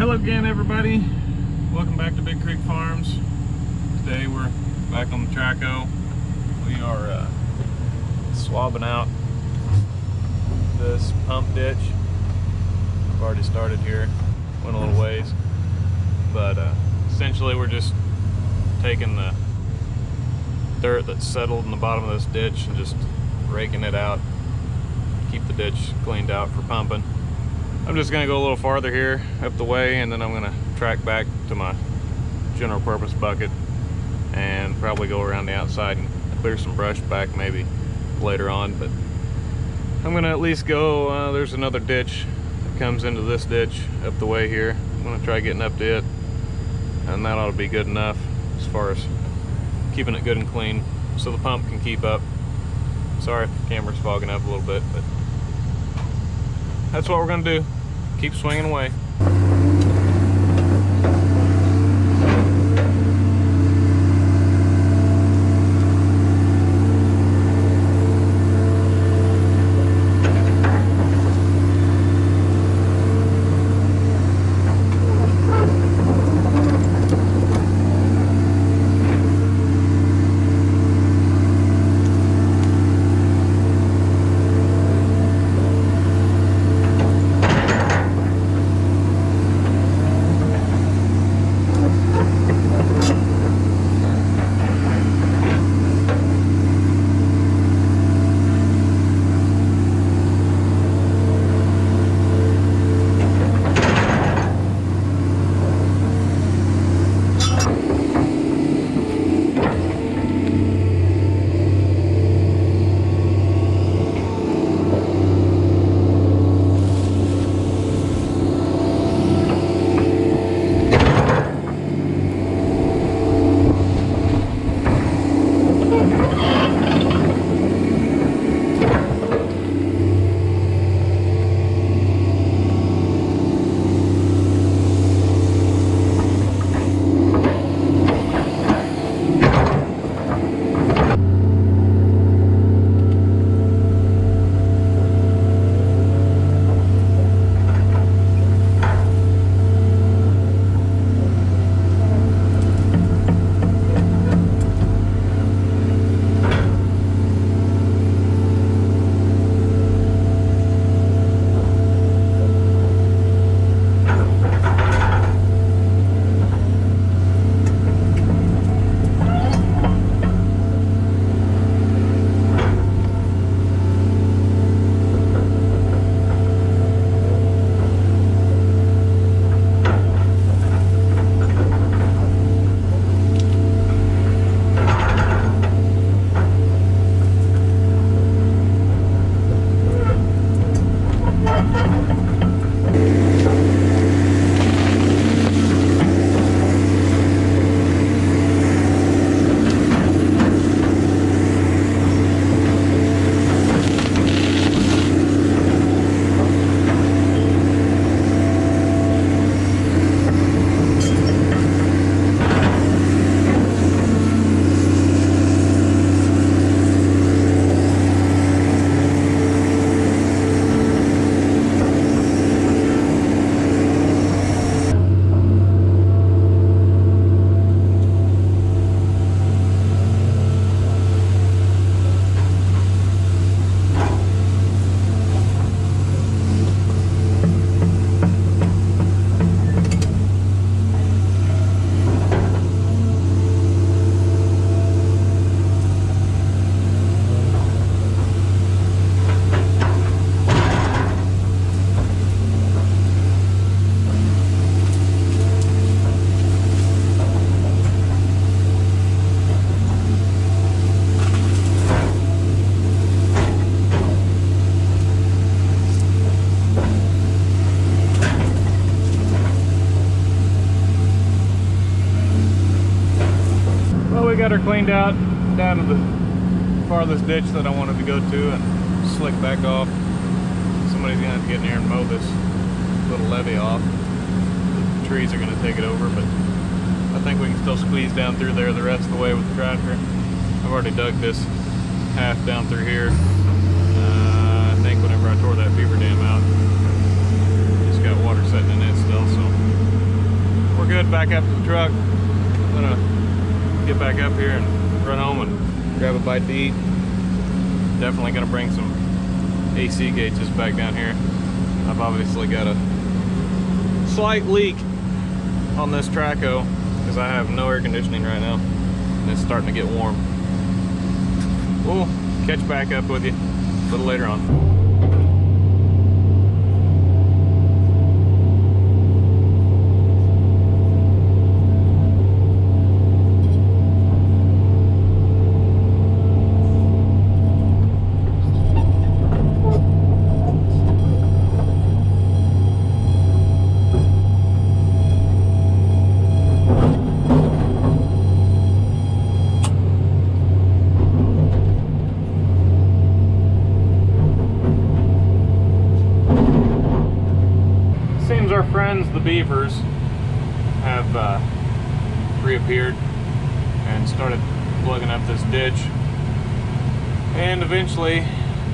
Hello again, everybody. Welcome back to Big Creek Farms. Today we're back on the trackhoe. We are uh, swabbing out this pump ditch. I've already started here, went a little ways, but uh, essentially we're just taking the dirt that's settled in the bottom of this ditch and just raking it out, to keep the ditch cleaned out for pumping. I'm just gonna go a little farther here up the way and then I'm gonna track back to my general purpose bucket and probably go around the outside and clear some brush back maybe later on but I'm gonna at least go uh, there's another ditch that comes into this ditch up the way here. I'm gonna try getting up to it and that ought to be good enough as far as keeping it good and clean so the pump can keep up. Sorry if the camera's fogging up a little bit but that's what we're gonna do. Keep swinging away got her cleaned out down to the farthest ditch that I wanted to go to and slick back off. Somebody's gonna have to get in here and mow this little levee off. The trees are gonna take it over, but I think we can still squeeze down through there the rest of the way with the tractor. I've already dug this half down through here. Uh, I think whenever I tore that beaver dam out, just got water setting in it still, so we're good back up to the truck. I'm gonna get back up here and run home and grab a bite to eat. Definitely gonna bring some AC gauges back down here. I've obviously got a slight leak on this trackhoe because I have no air conditioning right now and it's starting to get warm. We'll catch back up with you a little later on.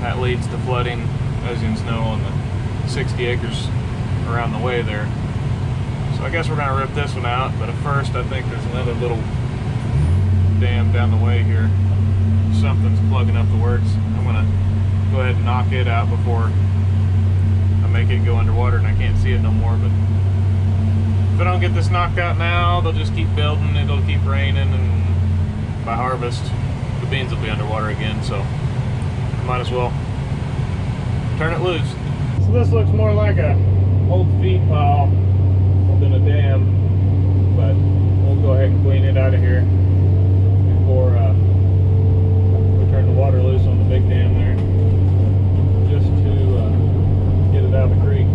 That leads to flooding, as you know, on the 60 acres around the way there. So I guess we're gonna rip this one out, but at first I think there's another little dam down the way here. Something's plugging up the works. I'm gonna go ahead and knock it out before I make it go underwater and I can't see it no more. But if I don't get this knocked out now, they'll just keep building, it'll keep raining, and by harvest, the beans will be underwater again. So might as well turn it loose. So this looks more like a old feed pile than a dam, but we'll go ahead and clean it out of here before uh, we turn the water loose on the big dam there, just to uh, get it out of the creek.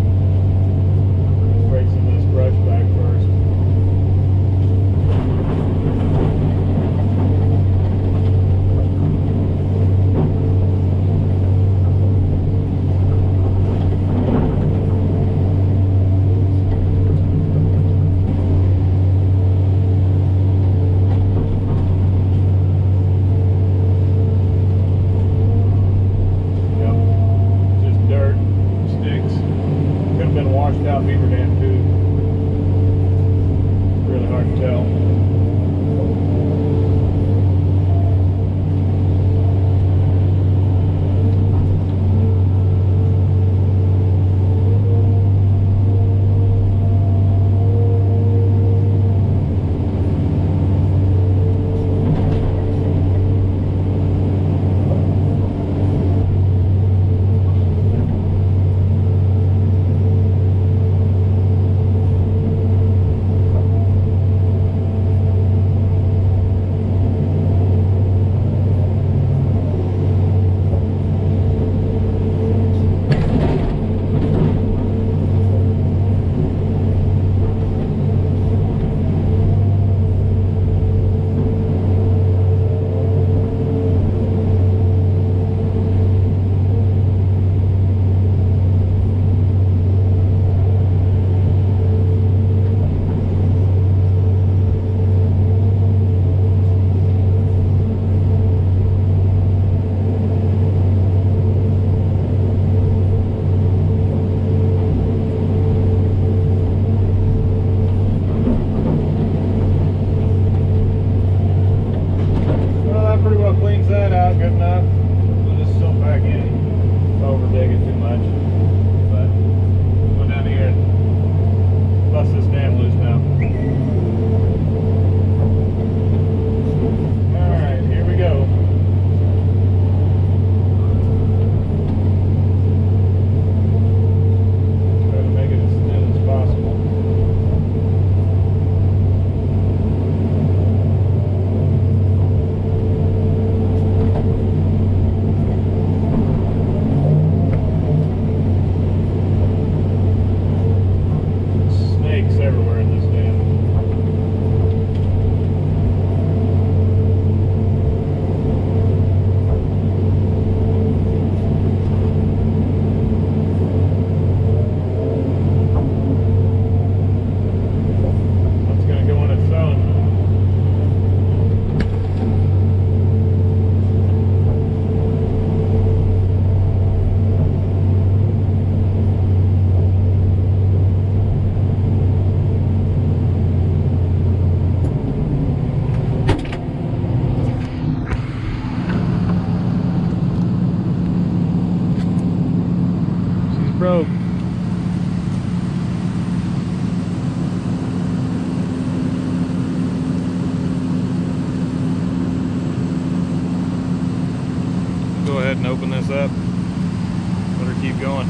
Keep going.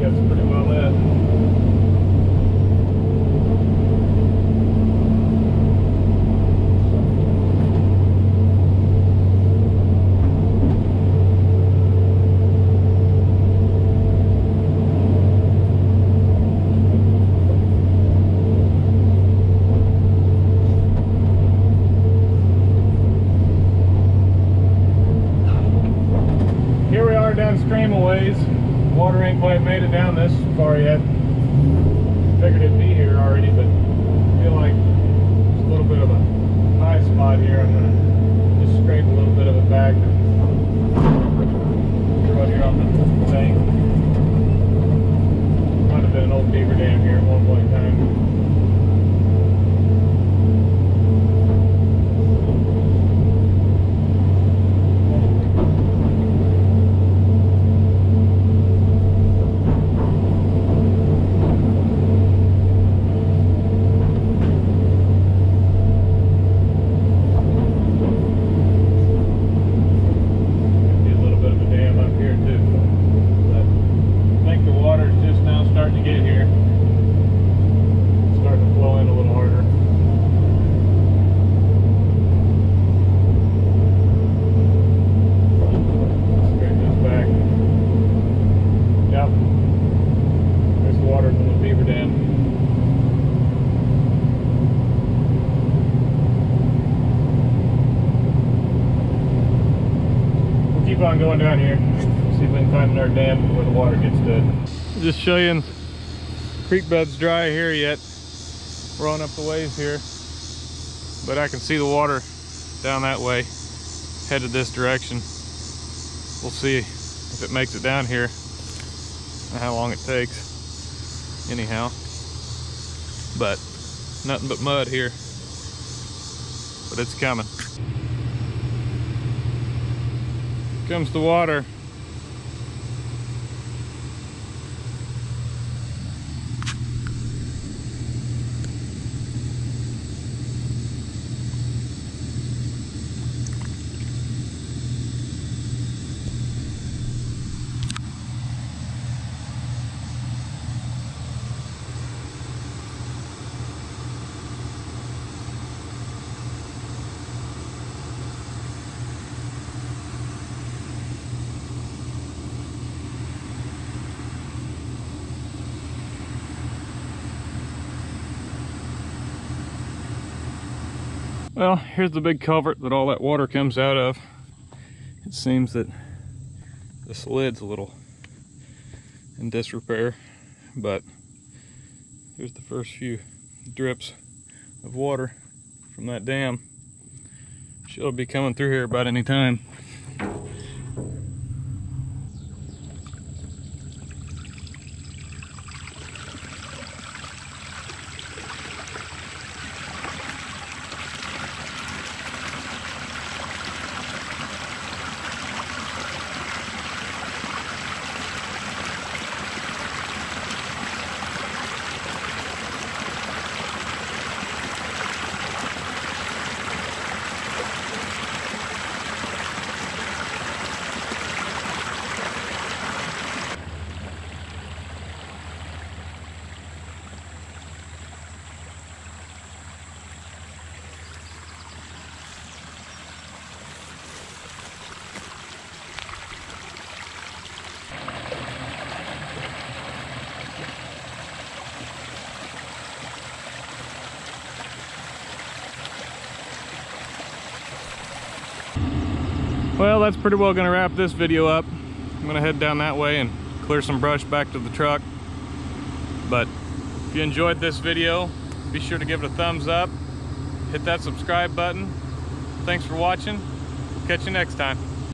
Gets pretty well lit. Here we are downstream a ways. Water ain't quite made it down this far yet. Figured it'd be here already, but I feel like there's a little bit of a high spot here. I'm gonna just scrape a little bit of it back. Throw it here on the bank. Might have been an old beaver dam here at one point in time. Be a little bit of a dam up here too. But I think the water's just now starting to get here. It's starting to flow in a little harder. Scrape this back. Yep. There's the water from the beaver dam. We'll keep on going down here. See if we can find another dam where the water gets to. Just show you, creek bed's dry here yet. On up the ways here, but I can see the water down that way, headed this direction. We'll see if it makes it down here and how long it takes. Anyhow, but nothing but mud here, but it's coming. Comes the water. Well, here's the big culvert that all that water comes out of. It seems that this lid's a little in disrepair, but here's the first few drips of water from that dam. She'll be coming through here about any time. Well, that's pretty well gonna wrap this video up. I'm gonna head down that way and clear some brush back to the truck. But if you enjoyed this video, be sure to give it a thumbs up. Hit that subscribe button. Thanks for watching. Catch you next time.